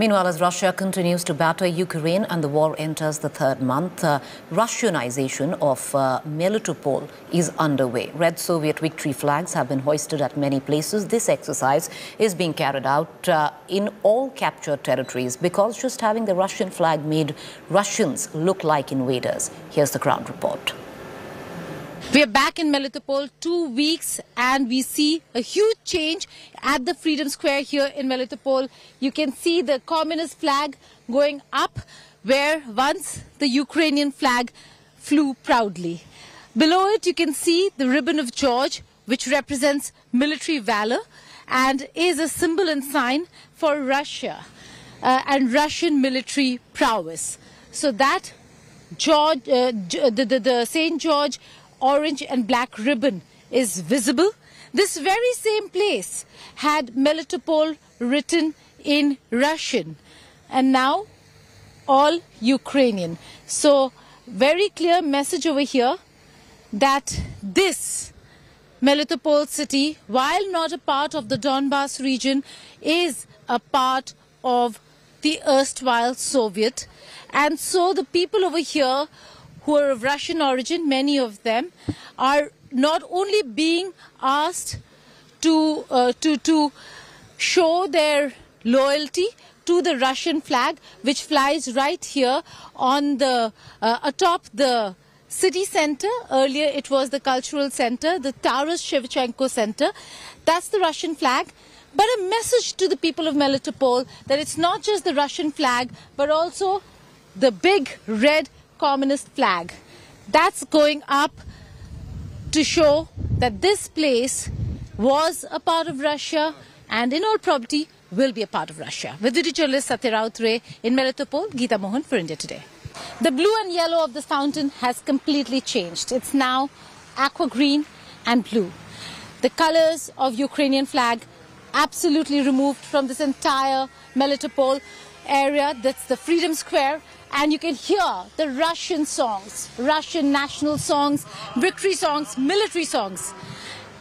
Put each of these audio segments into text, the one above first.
Meanwhile, as Russia continues to batter Ukraine and the war enters the third month, uh, Russianization of uh, Melitopol is underway. Red Soviet victory flags have been hoisted at many places. This exercise is being carried out uh, in all captured territories because just having the Russian flag made Russians look like invaders. Here's the ground report. We are back in Melitopol two weeks and we see a huge change at the Freedom Square here in Melitopol. You can see the communist flag going up where once the Ukrainian flag flew proudly. Below it you can see the ribbon of George which represents military valor and is a symbol and sign for Russia uh, and Russian military prowess. So that George, uh, the, the, the St. George orange and black ribbon is visible. This very same place had Melitopol written in Russian and now all Ukrainian. So very clear message over here that this Melitopol city, while not a part of the Donbass region, is a part of the erstwhile Soviet. And so the people over here who are of Russian origin, many of them, are not only being asked to, uh, to, to show their loyalty to the Russian flag, which flies right here on the, uh, atop the city center. Earlier it was the cultural center, the Taras Shevchenko Center. That's the Russian flag. But a message to the people of Melitopol that it's not just the Russian flag, but also the big red communist flag. That's going up to show that this place was a part of Russia and in all probability will be a part of Russia. With duty journalist in Melitopol, Geeta Mohan for India Today. The blue and yellow of this fountain has completely changed. It's now aqua green and blue. The colors of Ukrainian flag absolutely removed from this entire Melitopol area. That's the Freedom Square and you can hear the Russian songs, Russian national songs, victory songs, military songs.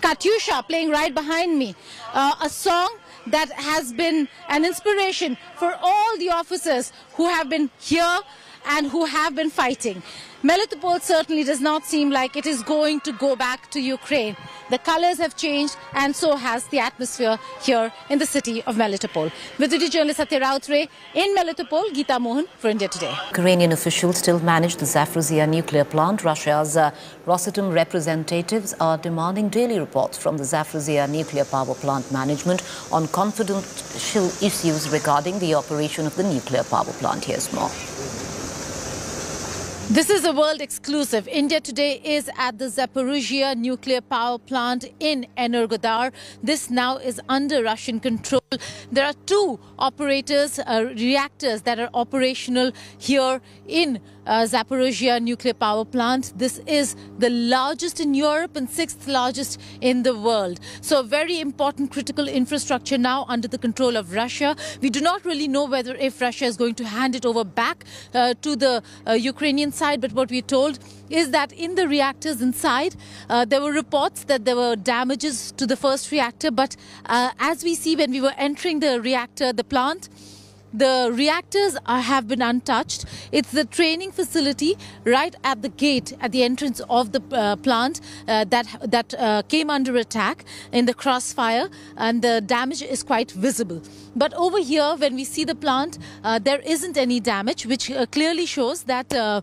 Katyusha playing right behind me, uh, a song that has been an inspiration for all the officers who have been here and who have been fighting. Melitopol certainly does not seem like it is going to go back to Ukraine. The colors have changed and so has the atmosphere here in the city of Melitopol. With the journalist Satya Rautre in Melitopol, Geeta Mohan for India Today. Ukrainian officials still manage the Zaporizhia nuclear plant. Russia's uh, Rosatom representatives are demanding daily reports from the Zaporizhia nuclear power plant management on confidential issues regarding the operation of the nuclear power plant. Here's more. This is a world exclusive. India today is at the Zaporizhia nuclear power plant in Energodar. This now is under Russian control. There are two operators, uh, reactors that are operational here in uh, Zaporizhia nuclear power plant. This is the largest in Europe and sixth largest in the world. So very important critical infrastructure now under the control of Russia. We do not really know whether if Russia is going to hand it over back uh, to the uh, Ukrainian side, but what we're told is that in the reactors inside, uh, there were reports that there were damages to the first reactor. But uh, as we see when we were entering the reactor, the plant, the reactors are, have been untouched. It's the training facility right at the gate, at the entrance of the uh, plant uh, that that uh, came under attack in the crossfire, and the damage is quite visible. But over here, when we see the plant, uh, there isn't any damage, which uh, clearly shows that uh,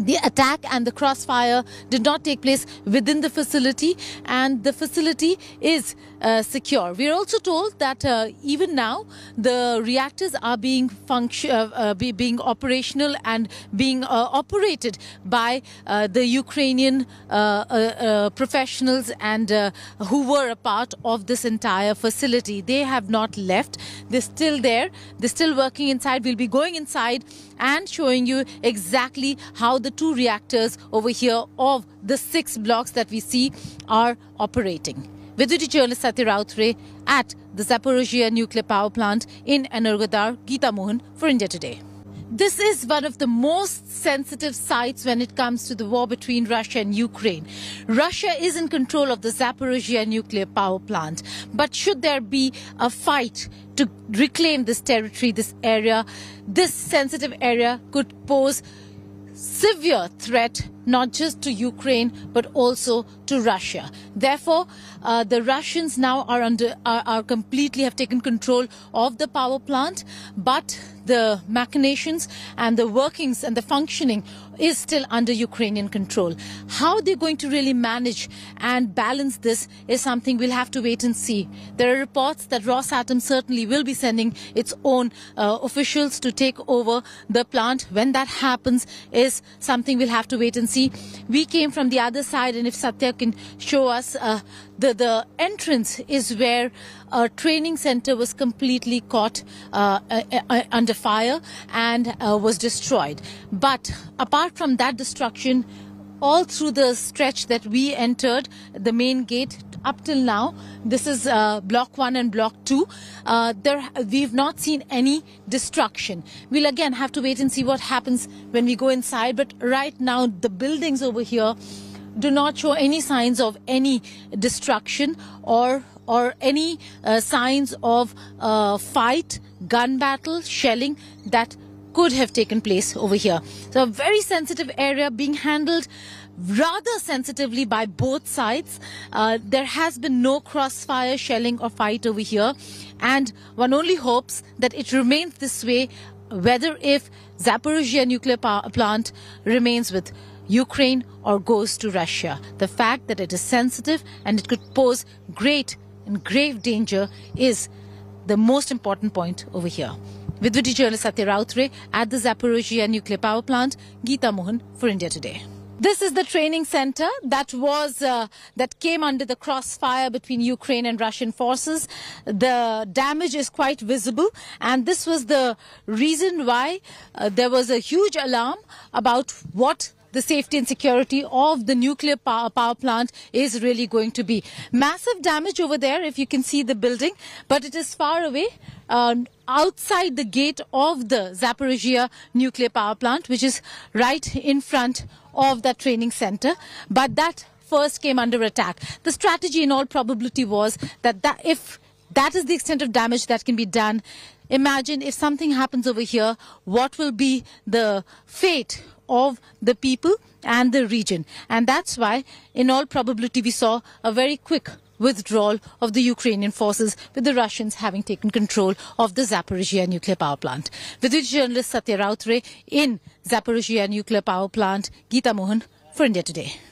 the attack and the crossfire did not take place within the facility and the facility is uh, secure. We are also told that uh, even now the reactors are being function, uh, uh be, being operational and being uh, operated by uh, the Ukrainian professionals and who were a part of this entire facility. They have not left. They're still there. They're still working inside. We'll be going inside and showing you exactly how the two reactors over here of the six blocks that we see are operating. Viduti journalist Satya Rautre at the Zaporizhia nuclear power plant in Energodar, Geeta Mohan for India Today. This is one of the most sensitive sites when it comes to the war between Russia and Ukraine. Russia is in control of the Zaporizhia nuclear power plant. But should there be a fight to reclaim this territory, this area, this sensitive area could pose severe threat not just to Ukraine but also to Russia. Therefore, uh, the Russians now are under are, are completely have taken control of the power plant, but the machinations and the workings and the functioning is still under Ukrainian control. How they're going to really manage and balance this is something we'll have to wait and see. There are reports that Rosatom certainly will be sending its own uh, officials to take over the plant. When that happens is something we'll have to wait and see. We came from the other side and if Satya can show us uh, the, the entrance is where a training center was completely caught uh, uh, uh, under fire and uh, was destroyed. But apart from that destruction, all through the stretch that we entered, the main gate up till now, this is uh, block one and block two. Uh, there, we've not seen any destruction. We'll again have to wait and see what happens when we go inside. But right now, the buildings over here do not show any signs of any destruction or or any uh, signs of uh, fight, gun battle, shelling that could have taken place over here. So a very sensitive area being handled rather sensitively by both sides. Uh, there has been no crossfire, shelling or fight over here. And one only hopes that it remains this way whether if Zaporizhia nuclear power plant remains with Ukraine or goes to Russia. The fact that it is sensitive and it could pose great and grave danger is the most important point over here. With video journalist Satya Rautre at the Zaporizhia nuclear power plant, Geeta Mohan for India Today. This is the training center that was uh, that came under the crossfire between Ukraine and Russian forces. The damage is quite visible, and this was the reason why uh, there was a huge alarm about what the safety and security of the nuclear power, power plant is really going to be. Massive damage over there, if you can see the building, but it is far away. Uh, outside the gate of the Zaporizhia nuclear power plant, which is right in front of that training center. But that first came under attack. The strategy, in all probability, was that, that if that is the extent of damage that can be done, imagine if something happens over here, what will be the fate of the people and the region. And that's why, in all probability, we saw a very quick withdrawal of the Ukrainian forces, with the Russians having taken control of the Zaporizhia nuclear power plant. With the journalist Satya Rautre in Zaporizhia nuclear power plant, Geeta Mohan for India Today.